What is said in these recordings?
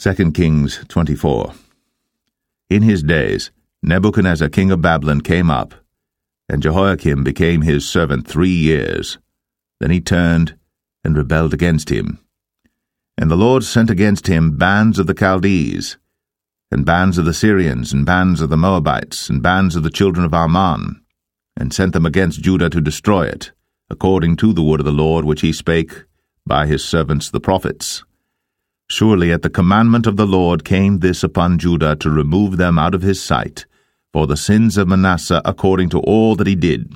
2 Kings 24. In his days, Nebuchadnezzar king of Babylon came up, and Jehoiakim became his servant three years. Then he turned and rebelled against him. And the Lord sent against him bands of the Chaldees, and bands of the Syrians, and bands of the Moabites, and bands of the children of Ammon, and sent them against Judah to destroy it, according to the word of the Lord which he spake by his servants the prophets. Surely at the commandment of the Lord came this upon Judah to remove them out of his sight, for the sins of Manasseh according to all that he did,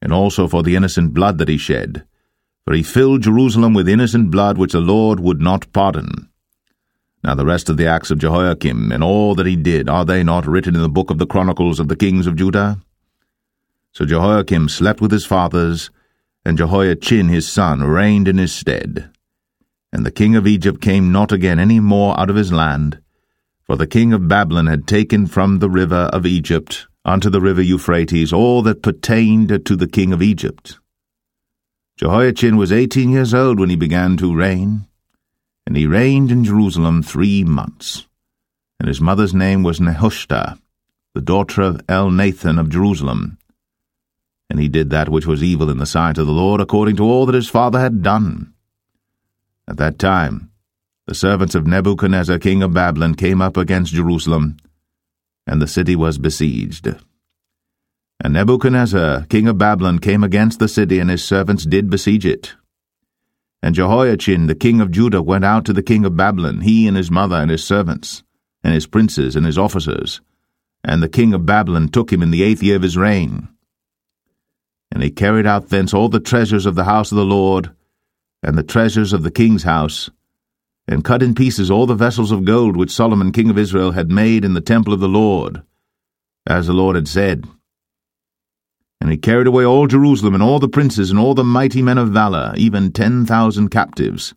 and also for the innocent blood that he shed. For he filled Jerusalem with innocent blood which the Lord would not pardon. Now the rest of the acts of Jehoiakim, and all that he did, are they not written in the book of the Chronicles of the kings of Judah? So Jehoiakim slept with his fathers, and Jehoiachin his son reigned in his stead. And the king of Egypt came not again any more out of his land, for the king of Babylon had taken from the river of Egypt unto the river Euphrates all that pertained to the king of Egypt. Jehoiachin was eighteen years old when he began to reign, and he reigned in Jerusalem three months. And his mother's name was Nehushta, the daughter of Elnathan of Jerusalem. And he did that which was evil in the sight of the Lord, according to all that his father had done. At that time, the servants of Nebuchadnezzar king of Babylon came up against Jerusalem, and the city was besieged. And Nebuchadnezzar king of Babylon came against the city, and his servants did besiege it. And Jehoiachin the king of Judah went out to the king of Babylon, he and his mother and his servants, and his princes and his officers. And the king of Babylon took him in the eighth year of his reign. And he carried out thence all the treasures of the house of the Lord, and the treasures of the king's house, and cut in pieces all the vessels of gold which Solomon king of Israel had made in the temple of the Lord, as the Lord had said. And he carried away all Jerusalem, and all the princes, and all the mighty men of valour, even ten thousand captives,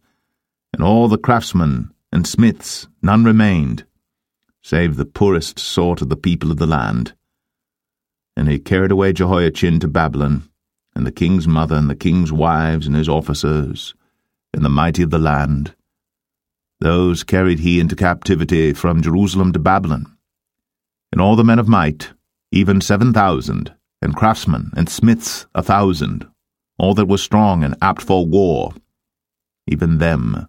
and all the craftsmen and smiths, none remained, save the poorest sort of the people of the land. And he carried away Jehoiachin to Babylon, and the king's mother, and the king's wives, and his officers, and the mighty of the land. Those carried he into captivity from Jerusalem to Babylon. And all the men of might, even seven thousand, and craftsmen and smiths a thousand, all that were strong and apt for war, even them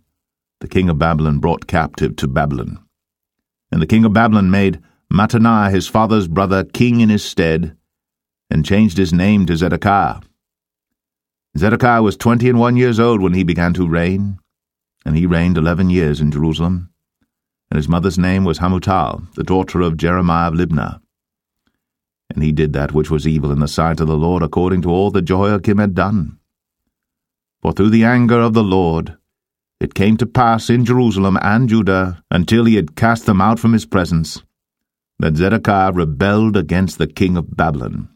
the king of Babylon brought captive to Babylon. And the king of Babylon made Mattaniah his father's brother king in his stead, and changed his name to Zedekiah. Zedekiah was twenty and one years old when he began to reign, and he reigned eleven years in Jerusalem. And his mother's name was Hamutal, the daughter of Jeremiah of Libnah. And he did that which was evil in the sight of the Lord according to all that Jehoiakim had done. For through the anger of the Lord it came to pass in Jerusalem and Judah, until he had cast them out from his presence, that Zedekiah rebelled against the king of Babylon.